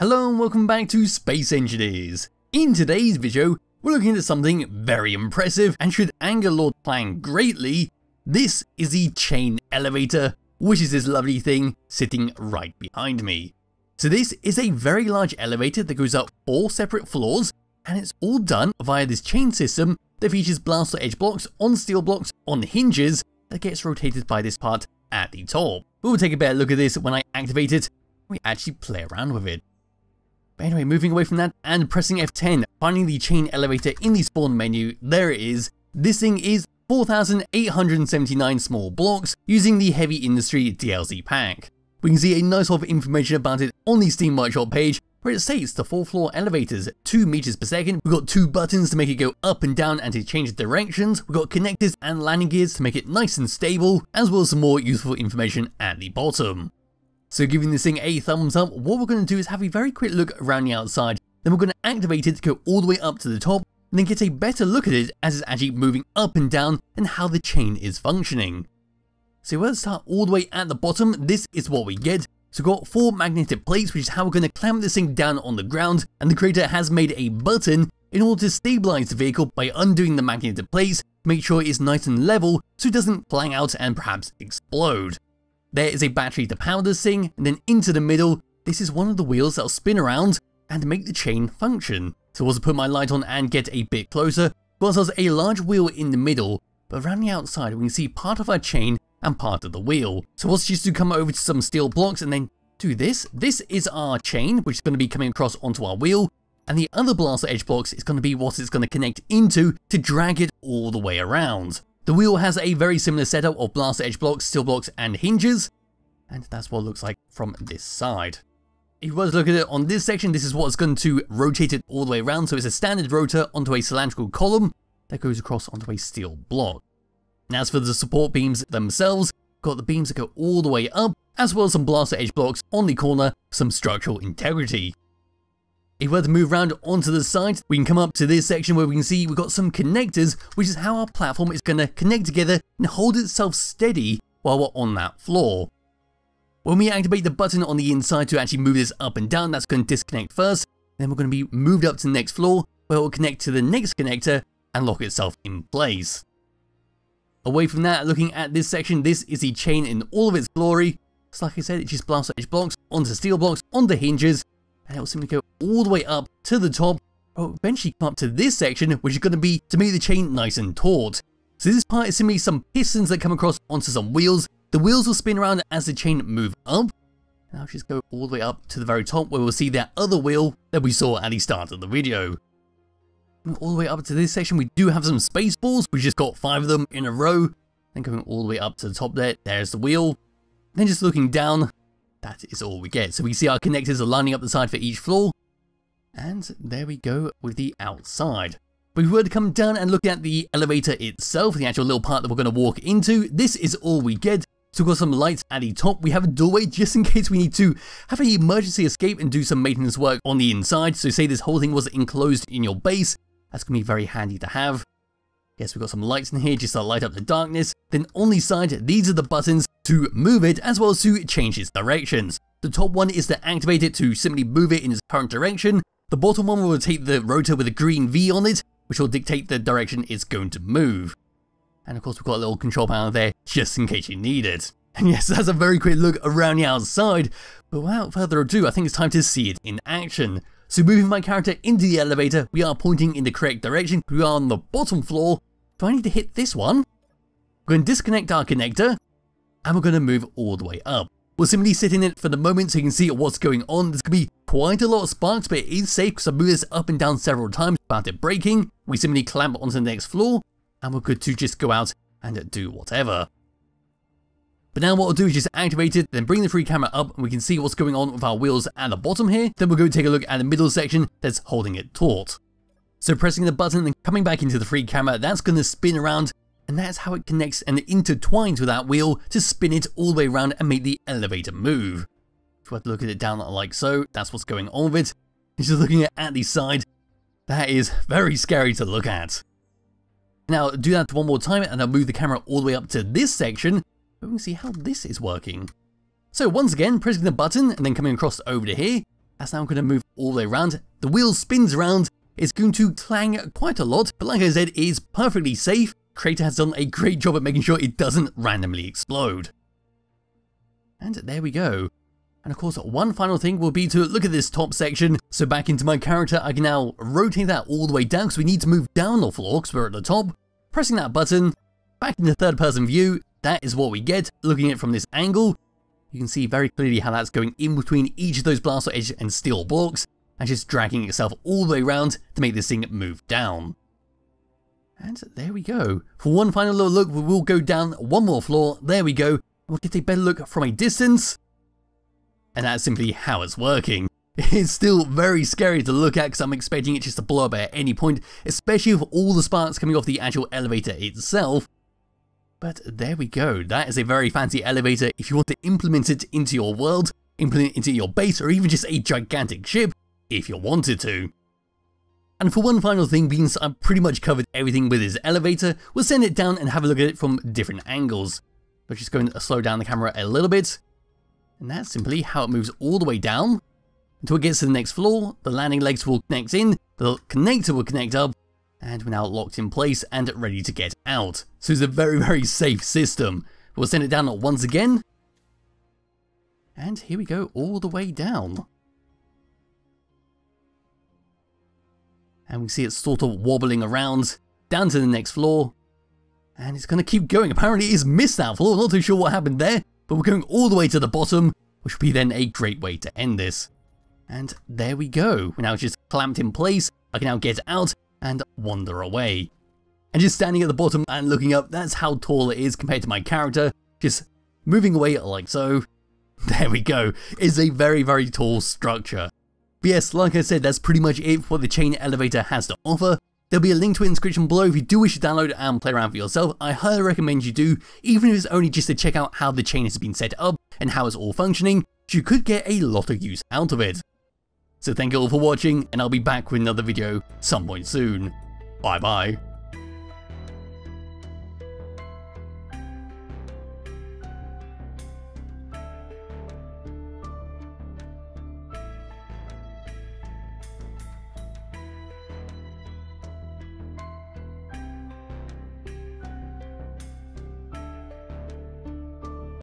Hello and welcome back to Space Engineers. In today's video, we're looking at something very impressive and should anger Lord Clang greatly. This is the chain elevator, which is this lovely thing sitting right behind me. So this is a very large elevator that goes up four separate floors, and it's all done via this chain system that features blast door edge blocks on steel blocks on hinges that gets rotated by this part at the top. We'll take a better look at this when I activate it, we actually play around with it. But anyway, moving away from that and pressing F10, finding the chain elevator in the spawn menu, there it is. This thing is 4,879 small blocks using the Heavy Industry DLC pack. We can see a nice lot of information about it on the Steam Workshop page, where it states the 4 floor elevators, 2 meters per second, we've got 2 buttons to make it go up and down and to change directions, we've got connectors and landing gears to make it nice and stable, as well as some more useful information at the bottom. So giving this thing a thumbs up, what we're going to do is have a very quick look around the outside, then we're going to activate it to go all the way up to the top, and then get a better look at it as it's actually moving up and down and how the chain is functioning. So let's start all the way at the bottom, this is what we get. So we've got four magnetic plates, which is how we're going to clamp this thing down on the ground, and the creator has made a button in order to stabilize the vehicle by undoing the magnetic plates make sure it's nice and level so it doesn't flang out and perhaps explode. There is a battery to power this thing, and then into the middle, this is one of the wheels that'll spin around and make the chain function. So I put my light on and get a bit closer, whilst there's a large wheel in the middle, but around the outside we can see part of our chain and part of the wheel. So what's just to come over to some steel blocks and then do this. This is our chain, which is going to be coming across onto our wheel, and the other blast door edge blocks is going to be what it's going to connect into to drag it all the way around. The wheel has a very similar setup of blast door edge blocks, steel blocks and hinges, and that's what it looks like from this side. If you were to look at it on this section, this is what's going to rotate it all the way around, so it's a standard rotor onto a cylindrical column that goes across onto a steel block. Now as for the support beams themselves, got the beams that go all the way up, as well as some blast door edge blocks on the corner some structural integrity. If we were to move around onto the side, we can come up to this section where we can see we've got some connectors, which is how our platform is going to connect together and hold itself steady while we're on that floor. When we activate the button on the inside to actually move this up and down, that's going to disconnect first, then we're going to be moved up to the next floor, where it will connect to the next connector and lock itself in place. Away from that, looking at this section, this is the chain in all of its glory. So like I said, it just blasts edge blocks onto steel blocks, onto hinges, and it will simply go all the way up to the top, but eventually come up to this section, which is going to be to make the chain nice and taut. So this part is simply some pistons that come across onto some wheels. The wheels will spin around as the chain move up. Now just go all the way up to the very top where we'll see that other wheel that we saw at the start of the video. all the way up to this section, we do have some space balls. We just got five of them in a row. Then going all the way up to the top there, there's the wheel. Then just looking down, that is all we get. So we see our connectors are lining up the side for each floor. And there we go with the outside. But we were to come down and look at the elevator itself, the actual little part that we're going to walk into, this is all we get. So we've got some lights at the top, we have a doorway just in case we need to have an emergency escape and do some maintenance work on the inside. So say this whole thing was enclosed in your base, that's going to be very handy to have. Yes, we've got some lights in here just to light up the darkness. Then on the side, these are the buttons to move it as well as to change its directions. The top one is to activate it to simply move it in its current direction. The bottom one will rotate the rotor with a green V on it, which will dictate the direction it's going to move. And of course we've got a little control panel there just in case you need it. And yes, that's a very quick look around the outside, but without further ado, I think it's time to see it in action. So moving my character into the elevator, we are pointing in the correct direction, we are on the bottom floor, do I need to hit this one? We're going to disconnect our connector, and we're going to move all the way up. We'll simply sit in it for the moment so you can see what's going on. There's going to be quite a lot of sparks, but it is safe because I moved this up and down several times without it breaking. We simply clamp onto the next floor, and we're good to just go out and do whatever. But now what we'll do is just activate it, then bring the free camera up and we can see what's going on with our wheels at the bottom here. Then we'll go take a look at the middle section that's holding it taut. So pressing the button and coming back into the free camera, that's going to spin around and that's how it connects and intertwines with that wheel to spin it all the way around and make the elevator move. If we have to look at it down like so, that's what's going on with it. Just looking at the side, that is very scary to look at. Now do that one more time and I'll move the camera all the way up to this section, we can see how this is working. So once again, pressing the button and then coming across over to here, That's now going to move all the way around. The wheel spins around. It's going to clang quite a lot, but like I said, it is perfectly safe. Creator has done a great job at making sure it doesn't randomly explode. And there we go. And of course, one final thing will be to look at this top section. So back into my character, I can now rotate that all the way down because we need to move down the floor because we're at the top. Pressing that button, back into third person view, that is what we get. Looking at it from this angle, you can see very clearly how that's going in between each of those blast door edge and steel blocks and just dragging itself all the way around to make this thing move down. And there we go. For one final little look, we will go down one more floor. There we go. We'll get a better look from a distance. And that's simply how it's working. It's still very scary to look at because I'm expecting it just to blow up at any point, especially with all the sparks coming off the actual elevator itself. But there we go, that is a very fancy elevator if you want to implement it into your world, implement it into your base, or even just a gigantic ship, if you wanted to. And for one final thing, Beans, I've pretty much covered everything with his elevator, we'll send it down and have a look at it from different angles. But just going to slow down the camera a little bit. And that's simply how it moves all the way down. Until it gets to the next floor, the landing legs will connect in, the connector will connect up, and we're now locked in place and ready to get out. So it's a very, very safe system. We'll send it down once again. And here we go, all the way down. And we see it sort of wobbling around down to the next floor. And it's going to keep going. Apparently it's missed that floor, not too sure what happened there, but we're going all the way to the bottom, which would be then a great way to end this. And there we go. We're now just clamped in place. I can now get out and wander away. And just standing at the bottom and looking up, that's how tall it is compared to my character. Just moving away like so. There we go. It's a very, very tall structure. But yes, like I said, that's pretty much it for what the chain elevator has to offer. There'll be a link to it in the description below if you do wish to download and play around for yourself. I highly recommend you do, even if it's only just to check out how the chain has been set up and how it's all functioning, you could get a lot of use out of it. So thank you all for watching, and I'll be back with another video some point soon. Bye bye.